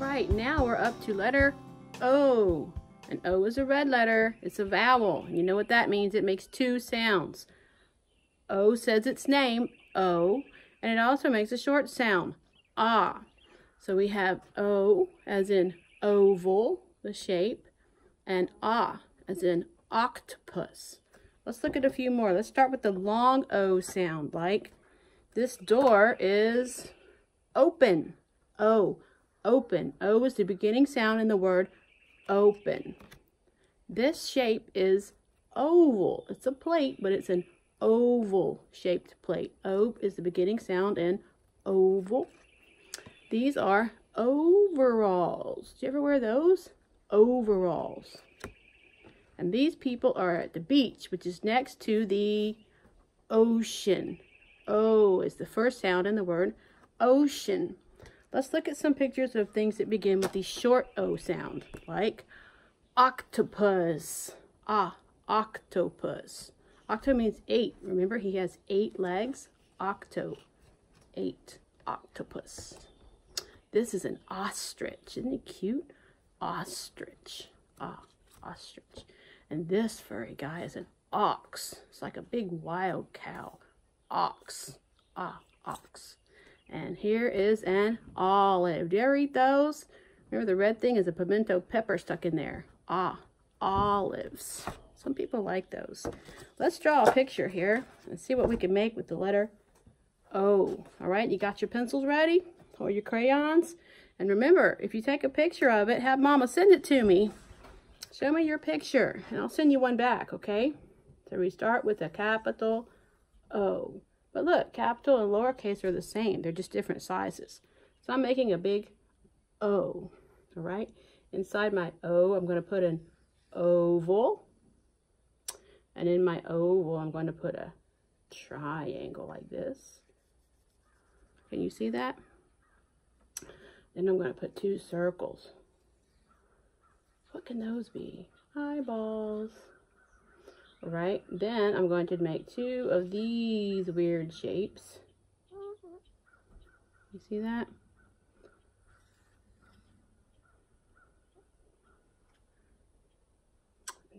right, now we're up to letter O. An O is a red letter. It's a vowel. You know what that means? It makes two sounds. O says its name, O, and it also makes a short sound, ah. So we have O as in oval, the shape, and ah as in octopus. Let's look at a few more. Let's start with the long O sound, like this door is open. O, open. O is the beginning sound in the word open. This shape is oval. It's a plate, but it's an oval shaped plate. O is the beginning sound in oval. These are overalls. Do you ever wear those? Overalls. And these people are at the beach, which is next to the ocean. O is the first sound in the word ocean. Let's look at some pictures of things that begin with the short O sound, like octopus. Ah, octopus. Octo means eight. Remember, he has eight legs. Octo, eight, octopus. This is an ostrich. Isn't it cute? Ostrich. Ah, ostrich. And this furry guy is an ox. It's like a big wild cow. Ox. Ah, ox. And here is an olive. Do you ever eat those? Remember the red thing is a pimento pepper stuck in there. Ah, olives. Some people like those. Let's draw a picture here and see what we can make with the letter O. All right, you got your pencils ready or your crayons? And remember, if you take a picture of it, have Mama send it to me. Show me your picture, and I'll send you one back, okay? So we start with a capital. But look, capital and lowercase are the same. They're just different sizes. So I'm making a big O, all right? Inside my O, I'm going to put an oval. And in my oval, I'm going to put a triangle like this. Can you see that? Then I'm going to put two circles. What can those be? Eyeballs. Right, then I'm going to make two of these weird shapes. You see that?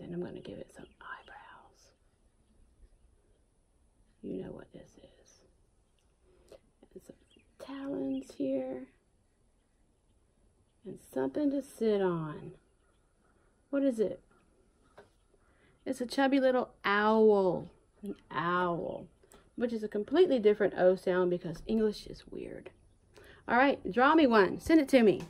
then I'm going to give it some eyebrows. You know what this is. And some talons here. And something to sit on. What is it? It's a chubby little owl. An owl. Which is a completely different O sound because English is weird. All right, draw me one. Send it to me.